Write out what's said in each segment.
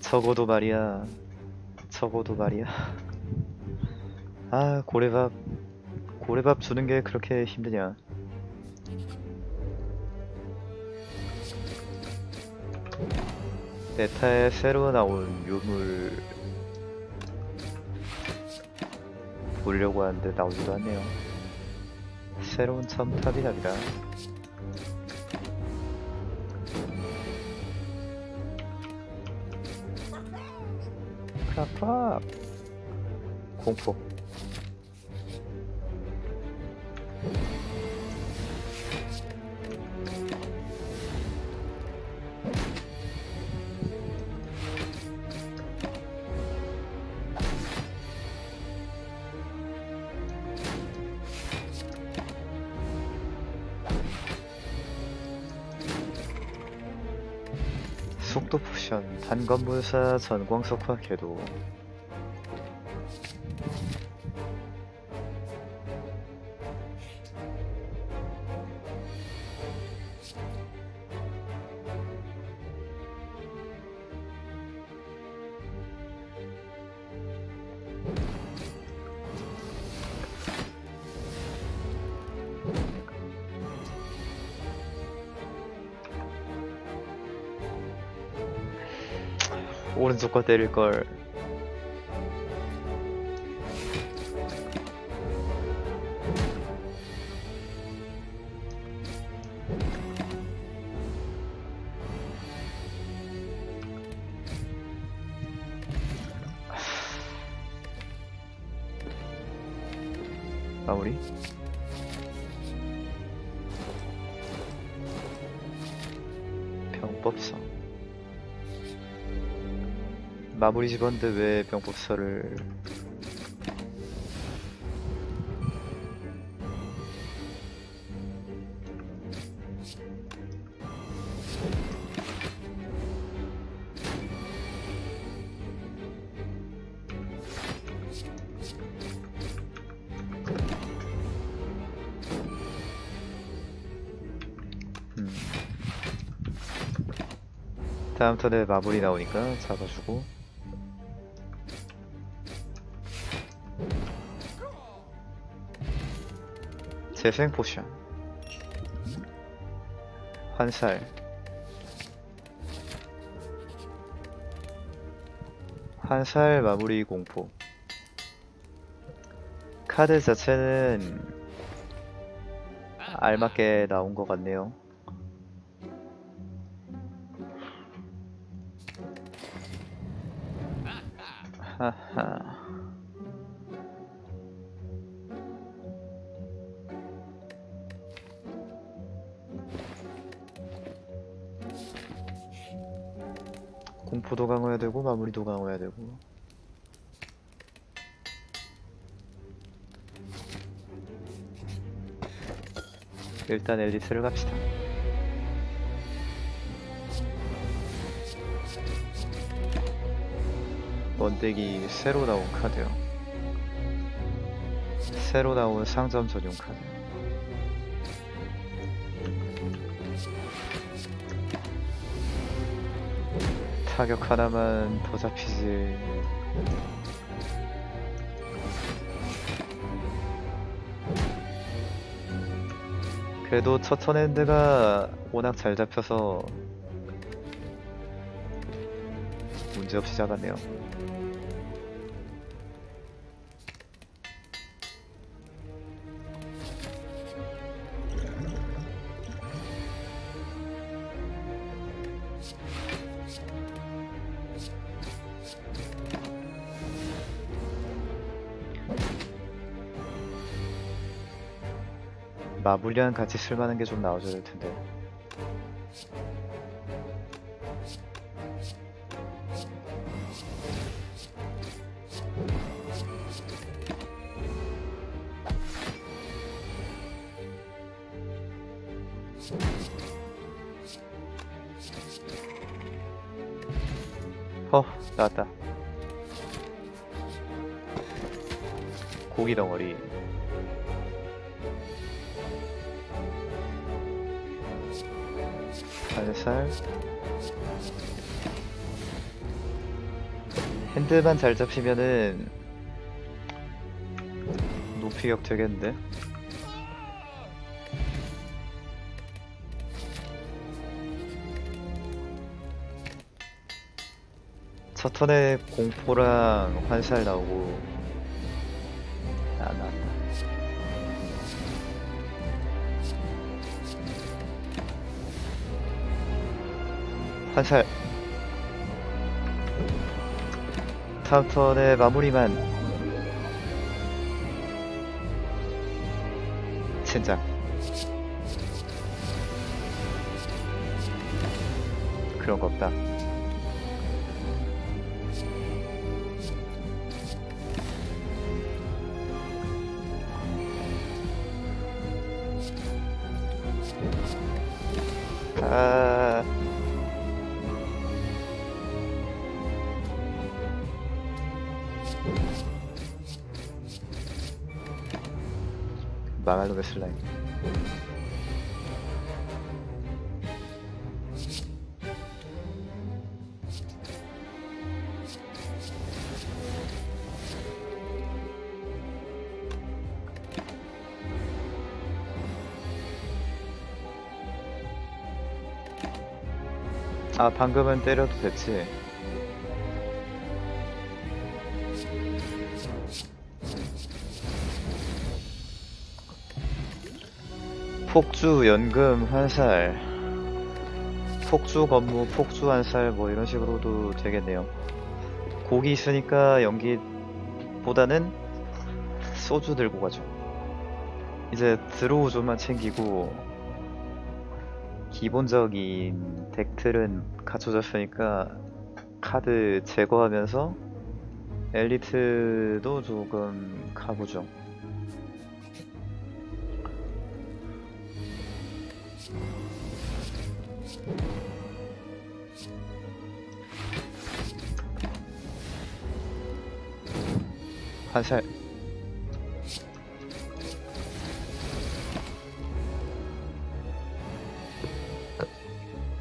적어도 말이야. 적어도 말이야. 아, 고래밥. 고래밥 주는 게 그렇게 힘드냐. 베타에 새로 나온 유물 보려고 하는데 나오지도 않네요. 새로운 첨탑이랍니다. 크라 단검물사 전광석화 궤도 오른쪽 마무리 집었는데 왜 병법서를 음. 다음 턴에 마무리 나오니까 잡아주고 재생 potion. 환살. 환살 마무리 공포. 카드 자체는 알맞게 나온 것 같네요. 하하 공포도 강화해야 되고 마무리도 강화해야 되고. 일단 엘리트를 갑시다. 원덱이 새로 나온 카드요. 새로 나온 상점 전용 카드 타격 하나만 더 잡히지. 그래도 첫 턴엔드가 워낙 잘 잡혀서 문제없이 잡았네요 마블리랑 같이 쓸만한 게 좀 나와줘야 될 텐데. 어, 나왔다. 고기 덩어리. 살살 핸들만 잘 잡히면은 높이격 되겠는데? 첫 턴에 공포랑 환살 나오고 환살. 다음 턴에 마무리만. 진작 그런 거 없다 놈의 슬라임 아 방금은 때려도 됐지 폭주, 연금, 환살 폭주 건무, 폭주 환살 뭐 이런 식으로도 되겠네요 고기 있으니까 연기보다는 소주 들고 가죠 이제 드로우 좀만 챙기고 기본적인 덱틀은 갖춰졌으니까 카드 제거하면서 엘리트도 조금 가보죠. 환살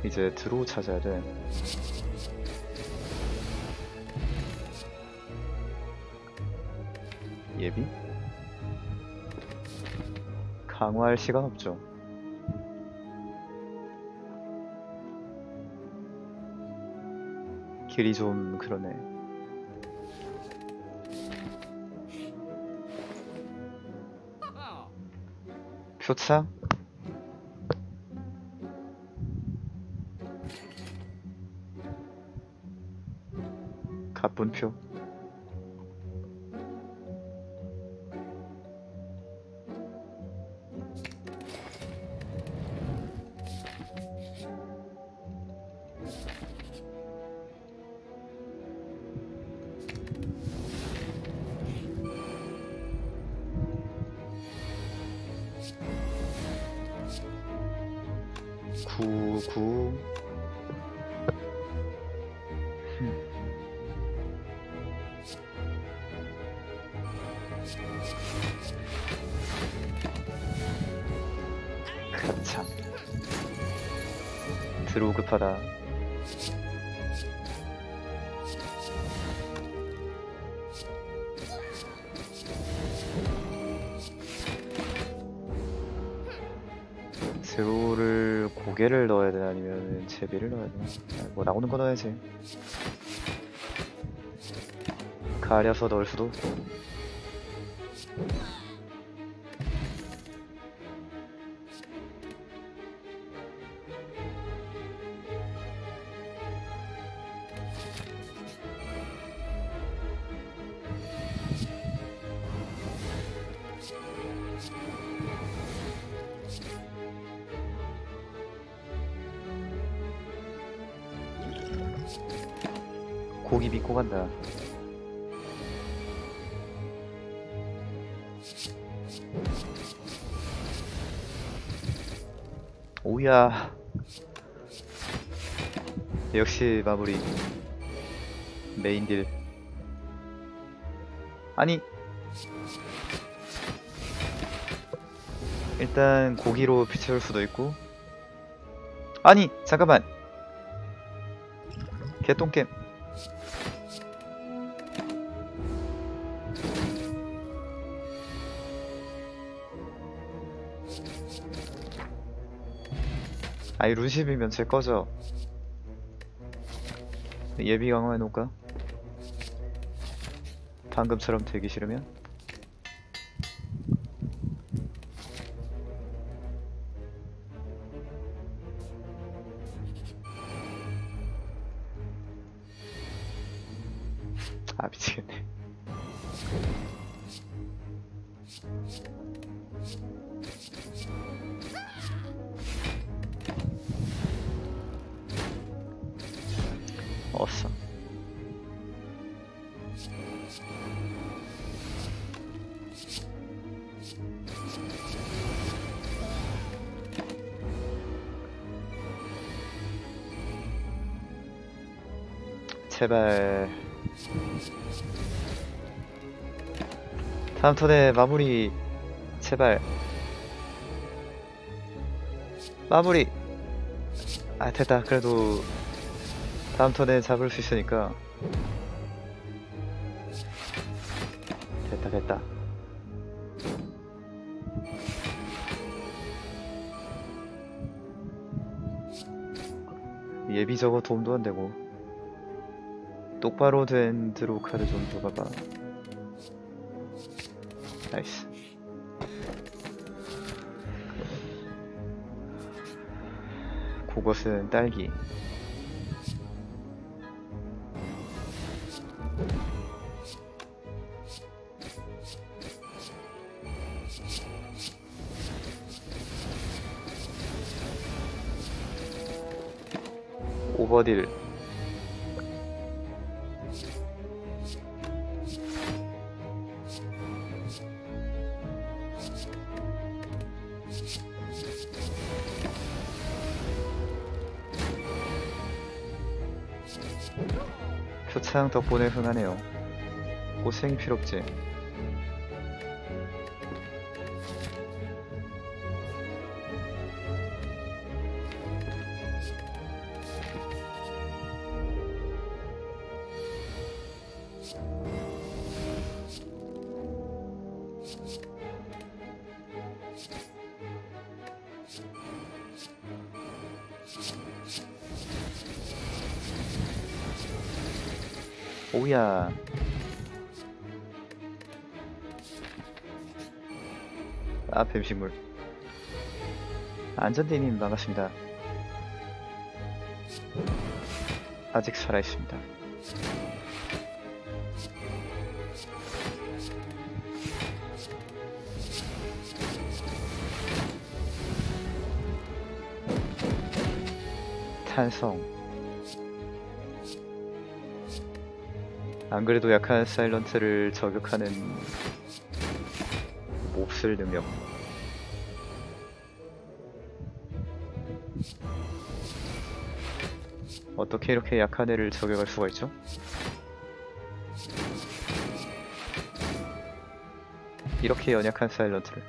이제 드로우 찾아야 돼. 예비? 강화할 시간 없죠. 길이 좀 그러네. 표창? 가분표 드로우를 고개를 넣어야 되나 아니면 제비를 넣어야 되나? 아, 뭐 나오는 거 넣어야지. 가려서 넣을 수도. 역시 마무리. 메인 딜. 아니. 일단 고기로 비춰올 수도 있고. 아니 잠깐만. 개똥캠 아이 루십이면 제 꺼져 예비 강화 해 놓을까? 방금처럼 되기 싫으면? 제발. 다음 턴에 마무리 제발. 마무리. 아 됐다. 그래도 다음 턴에 잡을 수 있으니까. 됐다 됐다. 예비 저거 도움도 안 되고 똑바로 된 드로우 카드 좀 줘봐봐. 나이스. 그것은 딸기 표창 덕분에 흥하네요. 고생이 필요 없지 뱀식물. 안전대님 반갑습니다. 아직 살아있습니다. 탄성. 안 그래도 약한 사일런트를 저격하는 몹쓸 능력. 어떻게 이렇게 약한 애를 저격할 수가 있죠? 이렇게 연약한 사일런트를.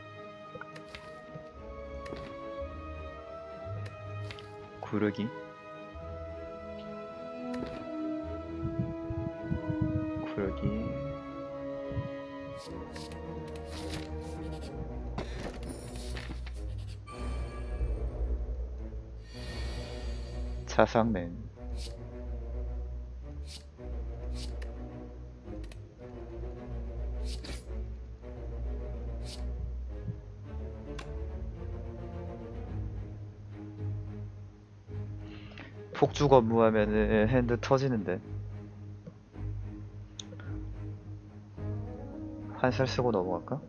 구르기. 구르기. 자상맨 폭주 업무하면은 핸드 터지는데 한살 쓰고 넘어갈까?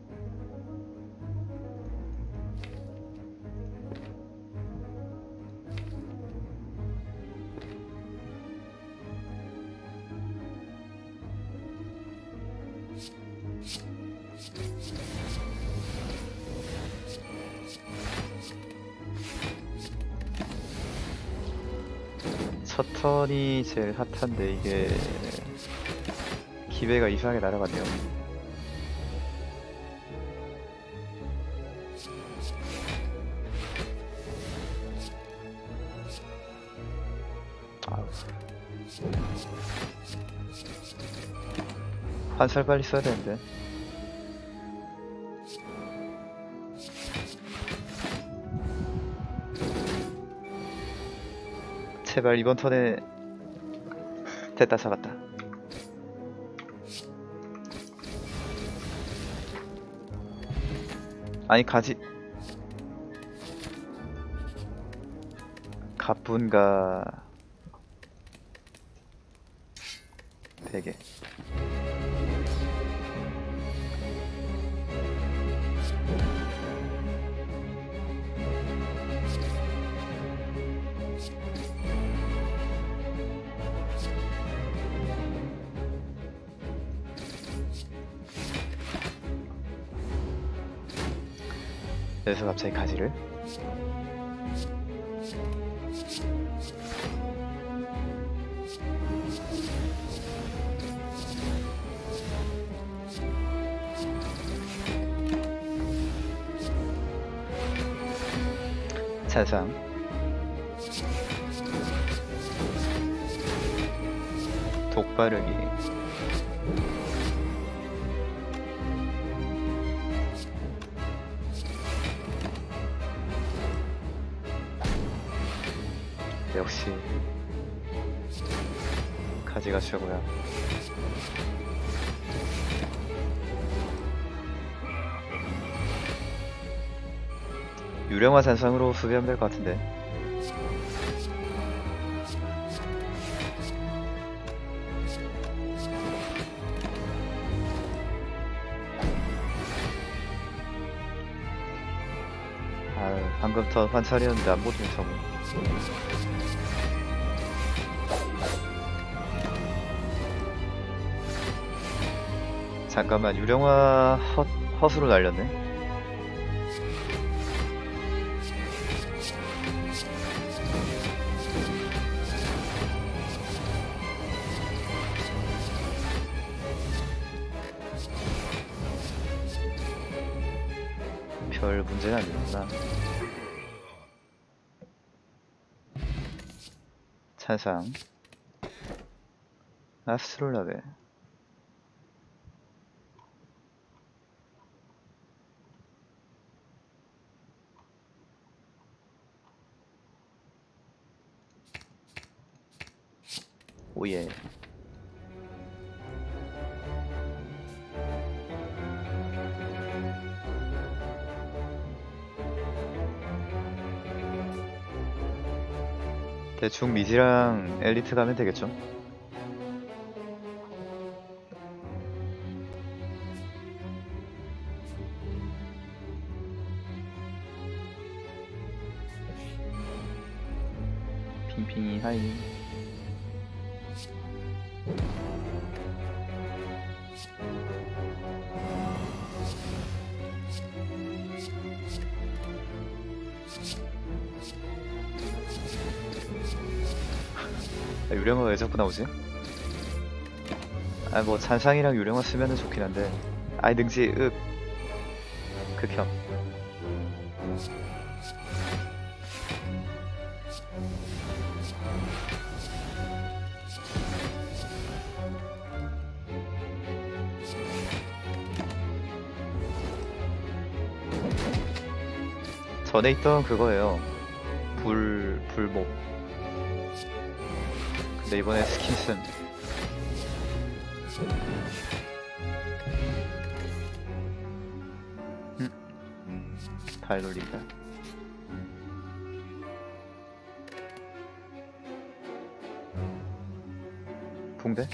제일 핫한데 이게 기회가 이상하게 날아갔네요. 아우. 환살 빨리 써야 되는데. 제발 이번 턴에 됐다 잡았다. 아니 가지. 가뿐가. 되게 그래서 갑자기 가지를. 찬상. 독바르기 가지가 최고야. 유령화 잔상으로 수비하면 될 것 같은데. 아유 방금 더 관찰이었는데 안 보더니 잠깐만 유령화 헛, 헛으로 날렸네. 별 문제는 아니구나. 찬상. 아스트롤라베 오예 대충 미지랑 엘리트 가면 되겠죠? 아 뭐 잔상이랑 유령어 쓰면은 좋긴 한데. 아이 능지 윽. 극혐. 전에 있던 그거예요. 불 불목. 근데 이번에 스킨슨 발 놀린다 붕대?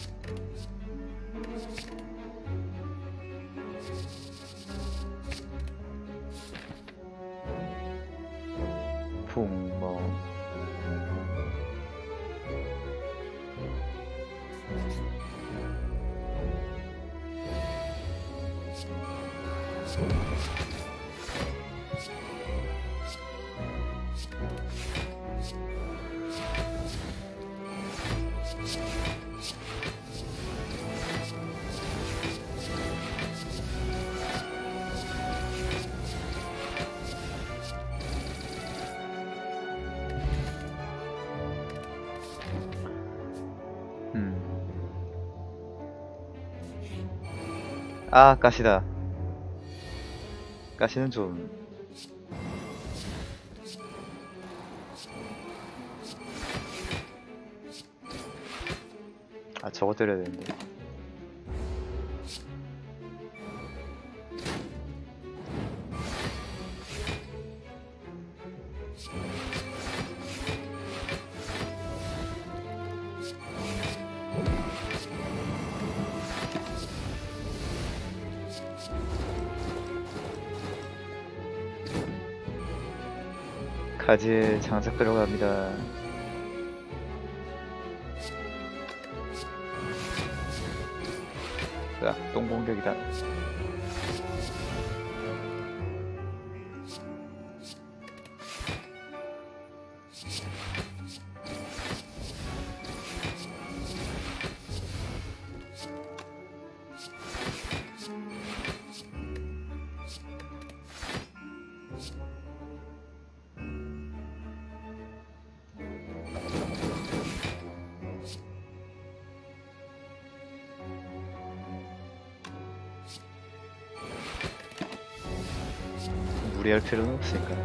아 가시다 가시는 좀 아, 저거 때려야 되는데. 가지에 장작 들어갑니다. 으악 똥공격이다 무리할 필요는 없으니까.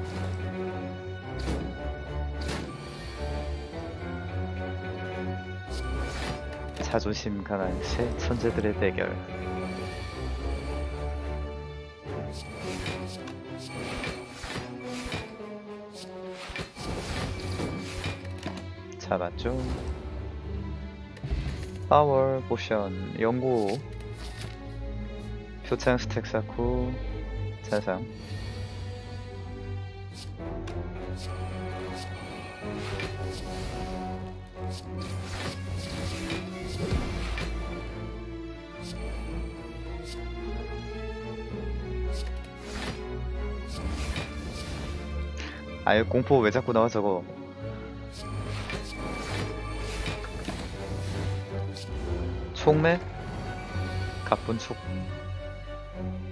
자존심 강한 새 천재들의 대결. 잡았죠 파워 포션 연구. 표창 스택 쌓고 자상 아유 공포 왜 자꾸 나와 저거 총매? 갑분촉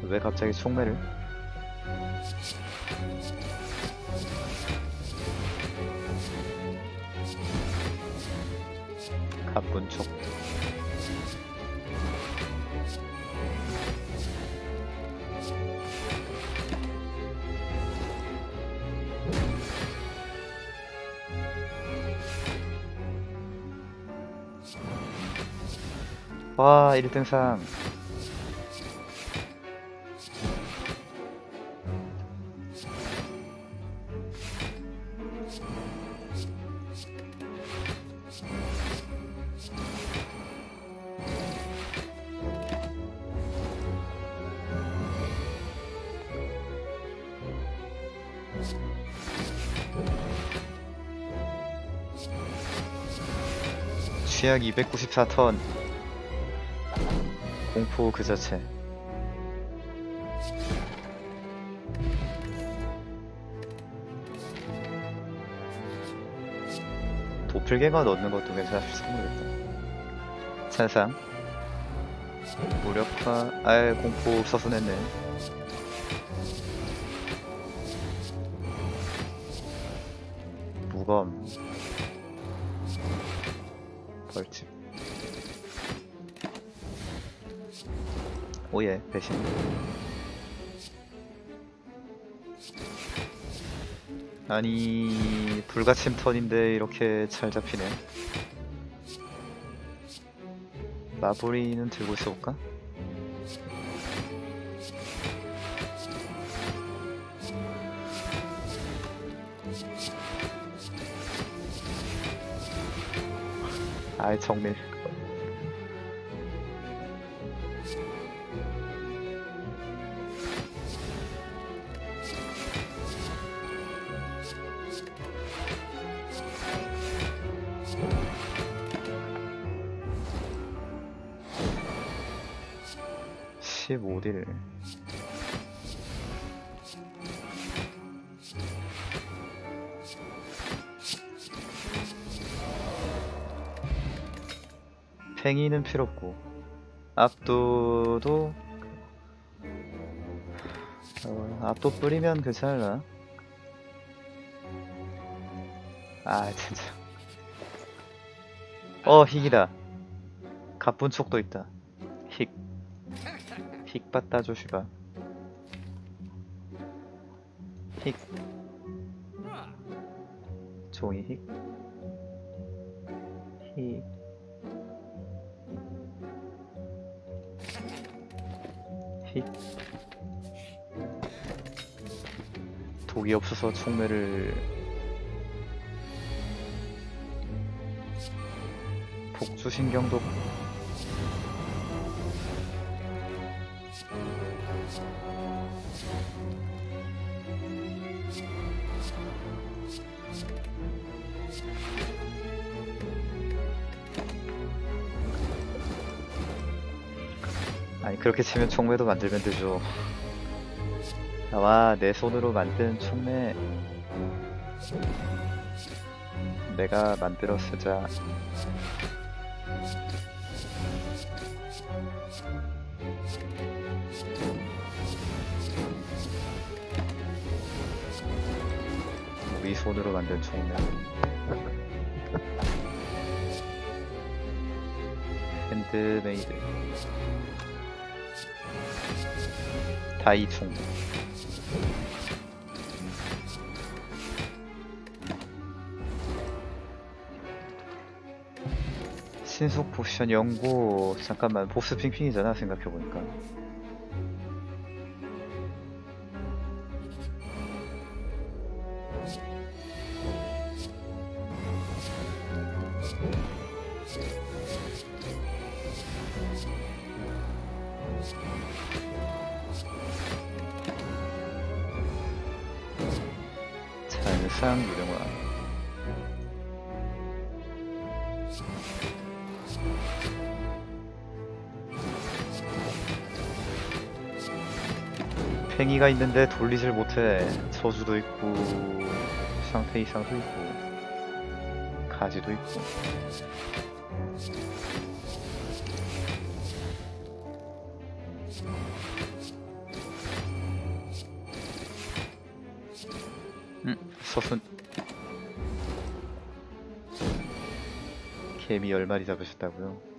왜 갑자기 총매를? 갑분촉 와 1등상 취약 294턴 공포 그 자체. 도플갱어 넣는 것도 괜찮을지 모르겠다. 찬상. 무력화. 알 공포 서순했네 예 배신. 아니 불가침 턴인데 이렇게 잘 잡히네. 마보리는 들고 있어볼까? 아이 정밀 15딜 팽이는 필요 없고. 압도도 어, 압도 뿌리면 괜찮을라? 아 진짜. 어 희귀다. 가쁜 촉도 있다. 희 픽 받다 조슈바 힉 종이 힉 힉. 힉 독이 없어서 총매를 복수신경도 그렇게 치면 총매도 만들면 되죠. 나와 내 손으로 만든 총매 내가 만들어 쓰자. 우리 손으로 만든 총매. 핸드메이드 총매 신속 포션 연구 잠깐만 보스 핑핑이잖아 생각해보니까 팽이가 있는데 돌리질 못해. 저주도 있고 상태 이상도 있고 가지도 있고. 음 서순. 개미 열 마리 잡으셨다고요?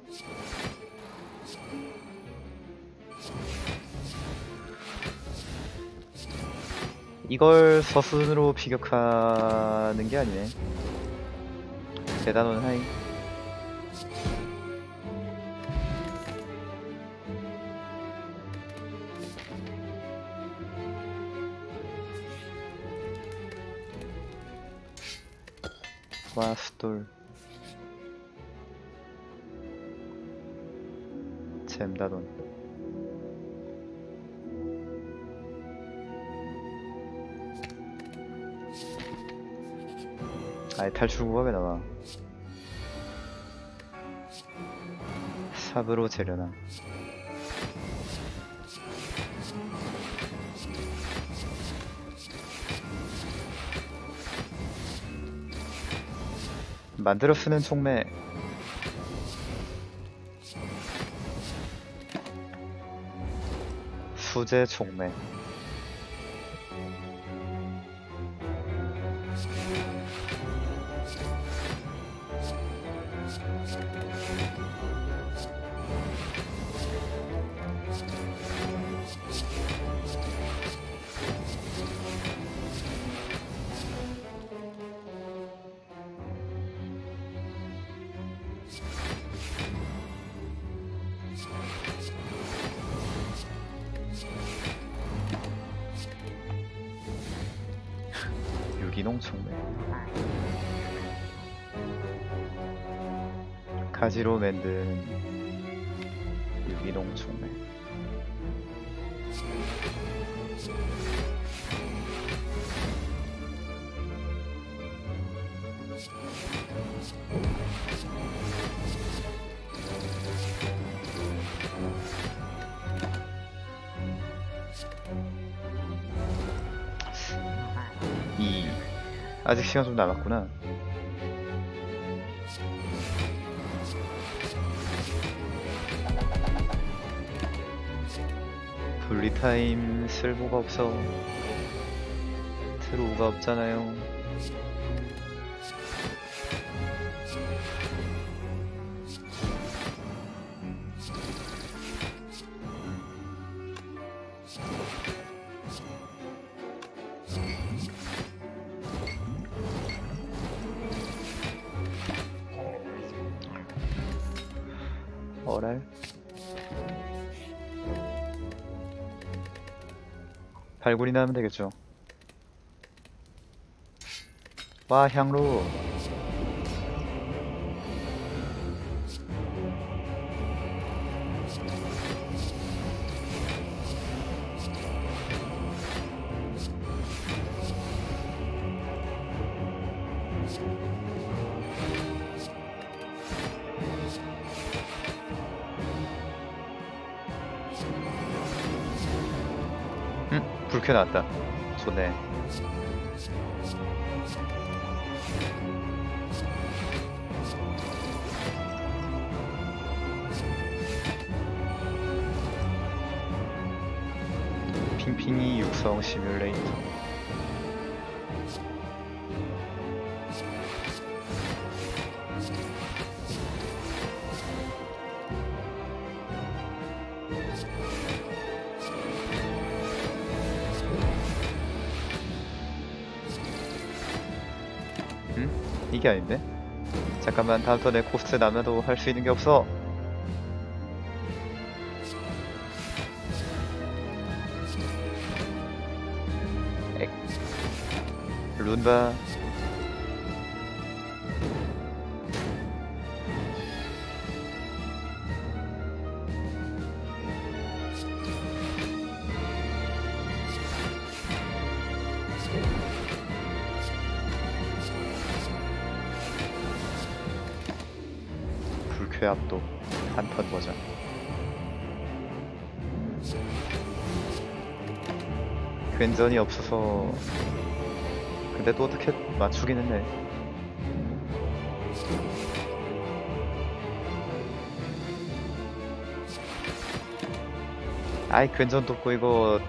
이걸 서순으로 피격하는 게 아니네. 대단원 하이. 와스돌. 잼다돈. 아예 탈출구가 왜 나와? 삽으로 재려나? 만들어 쓰는 총매 수제 총매 농 총매. 가지로 만든 아직 시간 좀 남았구나. 분리타임 쓸모가 없어. 트로우가 없잖아요. 발굴이나 하면 되겠죠. 와, 향로. 응? 불 켜놨다. 좋네. 핑핑이 육성 시뮬레이터. 게 아닌데? 잠깐만 다음 턴에 코스트 남아도 할 수 있는 게 없어. 엑. 룬바. 불쾌 압도 한턴 버전. 괜전이 없어서 근데 또 어떻게 맞추긴 했네. 아이 괜전도 없고 이거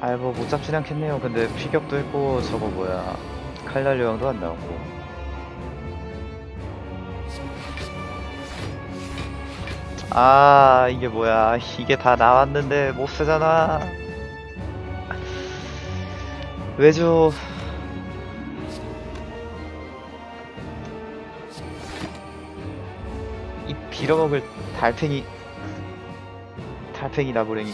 아이 뭐 못 잡진 않겠네요. 근데 피격도 있고 저거 뭐야 칼날 여왕도 안 나오고. 아 이게 뭐야 이게 다 나왔는데 못 쓰잖아 왜죠 이 빌어먹을 달팽이 달팽이 나부랭이.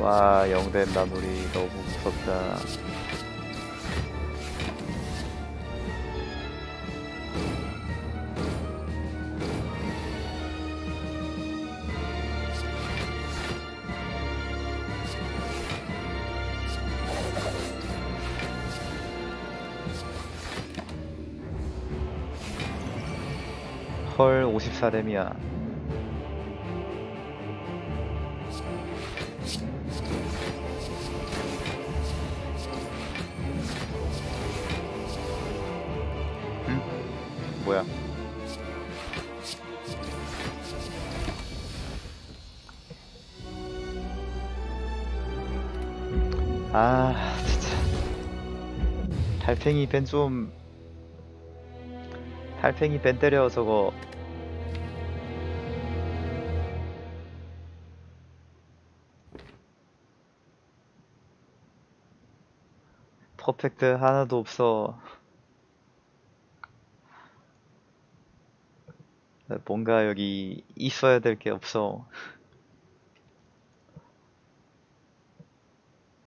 와 영된 마무리 너무 무섭다 헐 54렘이야. 응? 뭐야? 아 진짜. 달팽이 벤좀 달팽이 벤 때려 저거. 퍼펙트 하나도 없어. 뭔가 여기 있어야 될 게 없어